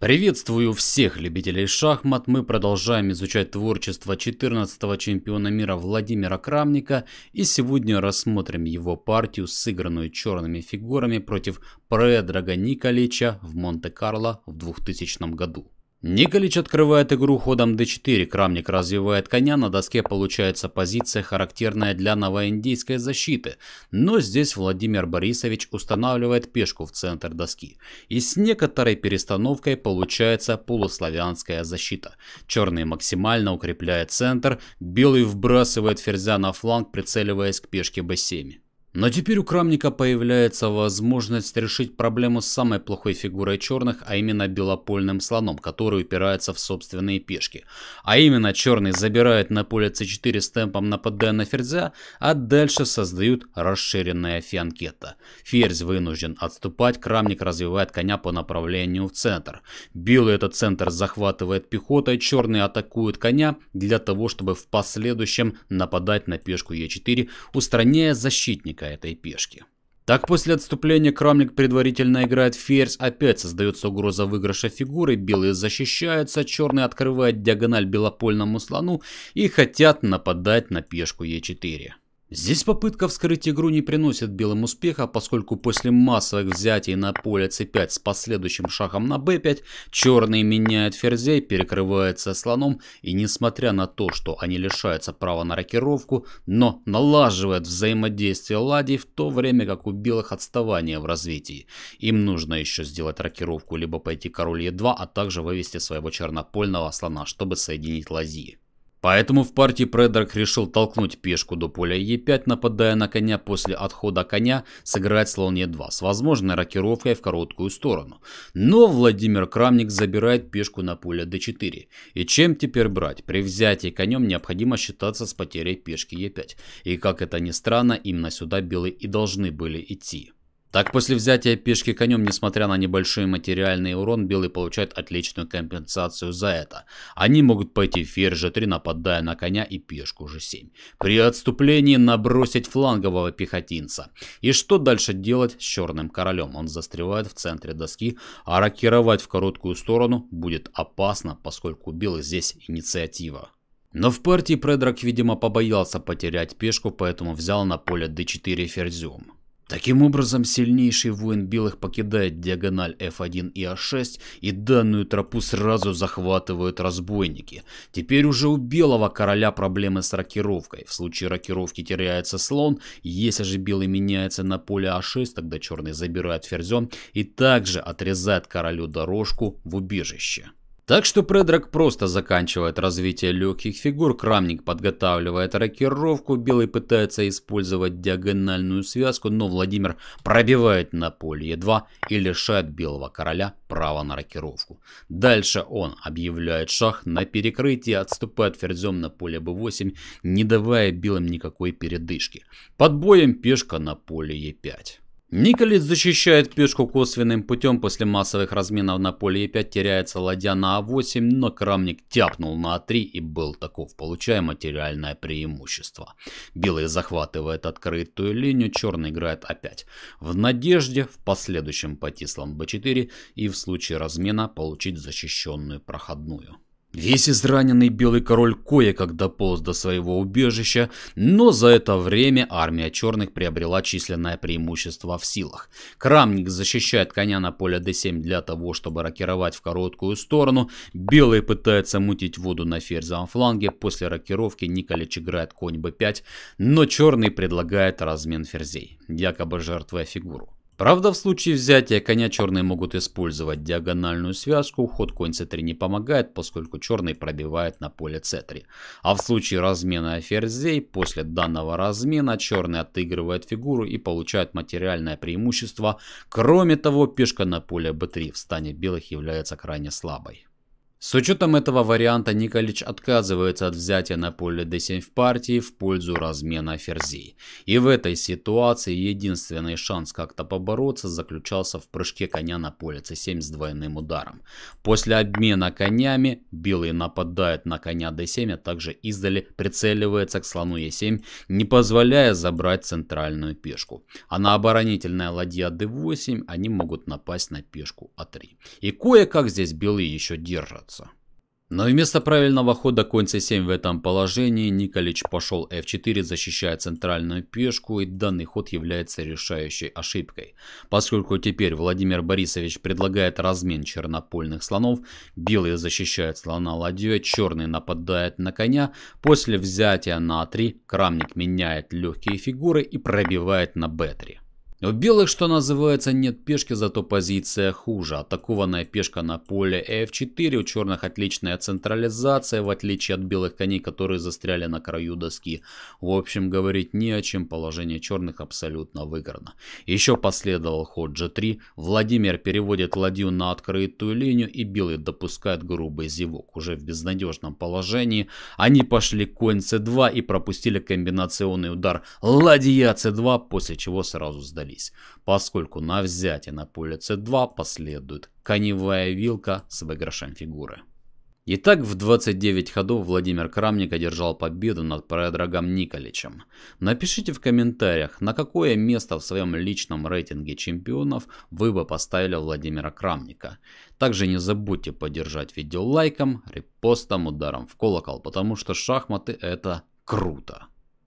Приветствую всех любителей шахмат. Мы продолжаем изучать творчество 14-го чемпиона мира Владимира Крамника и сегодня рассмотрим его партию, сыгранную черными фигурами против Предрага Николича в Монте-Карло в 2000 году. Николич открывает игру ходом d4, Крамник развивает коня, на доске получается позиция, характерная для новоиндийской защиты, но здесь Владимир Борисович устанавливает пешку в центр доски. И с некоторой перестановкой получается полуславянская защита. Черный максимально укрепляет центр, белый вбрасывает ферзя на фланг, прицеливаясь к пешке b7. Но теперь у Крамника появляется возможность решить проблему с самой плохой фигурой черных, а именно белопольным слоном, который упирается в собственные пешки. А именно черный забирает на поле c4 с темпом нападая на ферзя, а дальше создают расширенная фианкета. Ферзь вынужден отступать, Крамник развивает коня по направлению в центр. Белый этот центр захватывает пехотой, черный атакует коня для того, чтобы в последующем нападать на пешку e4, устраняя защитника противника этой пешки. Так после отступления Крамник предварительно играет ферзь, опять создается угроза выигрыша фигуры, белые защищаются, черный открывает диагональ белопольному слону и хотят нападать на пешку Е4. Здесь попытка вскрыть игру не приносит белым успеха, поскольку после массовых взятий на поле c5 с последующим шагом на b5, черный меняет ферзей, перекрывается слоном и несмотря на то, что они лишаются права на рокировку, но налаживает взаимодействие ладей в то время как у белых отставание в развитии. Им нужно еще сделать рокировку, либо пойти король e2, а также вывести своего чернопольного слона, чтобы соединить ладьи. Поэтому в партии Предрак решил толкнуть пешку до поля Е5, нападая на коня после отхода коня, сыграть слон Е2 с возможной рокировкой в короткую сторону. Но Владимир Крамник забирает пешку на поле d4. И чем теперь брать? При взятии конем необходимо считаться с потерей пешки Е5. И как это ни странно, именно сюда белые и должны были идти. Так, после взятия пешки конем, несмотря на небольшой материальный урон, белый получает отличную компенсацию за это. Они могут пойти ферзь g3, нападая на коня и пешку g7. При отступлении набросить флангового пехотинца. И что дальше делать с черным королем? Он застревает в центре доски, а рокировать в короткую сторону будет опасно, поскольку у белых здесь инициатива. Но в партии Предрак, видимо, побоялся потерять пешку, поэтому взял на поле d4 ферзем. Таким образом, сильнейший воин белых покидает диагональ f1 и a6, и данную тропу сразу захватывают разбойники. Теперь уже у белого короля проблемы с рокировкой. В случае рокировки теряется слон, если же белый меняется на поле a6, тогда черный забирает ферзем и также отрезает королю дорожку в убежище. Так что Предрак просто заканчивает развитие легких фигур, Крамник подготавливает рокировку, Белый пытается использовать диагональную связку, но Владимир пробивает на поле Е2 и лишает Белого короля права на рокировку. Дальше он объявляет шах на перекрытие, отступает ферзем на поле b8, не давая белым никакой передышки. Под боем пешка на поле Е5. Николец защищает пешку косвенным путем. После массовых разменов на поле Е5 теряется ладья на А8, но Крамник тяпнул на А3 и был таков, получая материальное преимущество. Белый захватывает открытую линию, черный играет А5. В надежде в последующем пойти слон Б4 и в случае размена получить защищенную проходную. Весь израненный белый король кое-как дополз до своего убежища, но за это время армия черных приобрела численное преимущество в силах. Крамник защищает коня на поле d7 для того, чтобы рокировать в короткую сторону. Белый пытается мутить воду на ферзевом фланге. После рокировки Николич играет конь b5, но черный предлагает размен ферзей, якобы жертвуя фигуру. Правда, в случае взятия коня черные могут использовать диагональную связку, ход конь c3 не помогает, поскольку черный пробивает на поле c3. А в случае размена ферзей, после данного размена черный отыгрывает фигуру и получает материальное преимущество. Кроме того, пешка на поле b3 в стане белых является крайне слабой. С учетом этого варианта Николич отказывается от взятия на поле d7 в партии в пользу размена ферзей. И в этой ситуации единственный шанс как-то побороться заключался в прыжке коня на поле c7 с двойным ударом. После обмена конями белый нападает на коня d7, а также издали прицеливается к слону e7, не позволяя забрать центральную пешку. А на оборонительная ладья d8 они могут напасть на пешку a3. И кое-как здесь белые еще держат сражаться. Но вместо правильного хода конь c7 в этом положении Николич пошел f4, защищая центральную пешку, и данный ход является решающей ошибкой. Поскольку теперь Владимир Борисович предлагает размен чернопольных слонов, белый защищает слона ладьей, черный нападает на коня, после взятия на a3 крамник меняет легкие фигуры и пробивает на b3. У белых, что называется, нет пешки, зато позиция хуже. Атакованная пешка на поле f4, у черных отличная централизация, в отличие от белых коней, которые застряли на краю доски. В общем, говорить не о чем, положение черных абсолютно выиграно. Еще последовал ход g3, Владимир переводит ладью на открытую линию и белый допускает грубый зевок. Уже в безнадежном положении они пошли конь c2 и пропустили комбинационный удар ладья c2, после чего сразу сдали сдались, поскольку на взятие на поле c2 последует коневая вилка с выигрышем фигуры. Итак, в 29 ходов Владимир Крамник одержал победу над Предрагом Николичем. Напишите в комментариях, на какое место в своем личном рейтинге чемпионов вы бы поставили Владимира Крамника. Также не забудьте поддержать видео лайком, репостом, ударом в колокол, потому что шахматы это круто.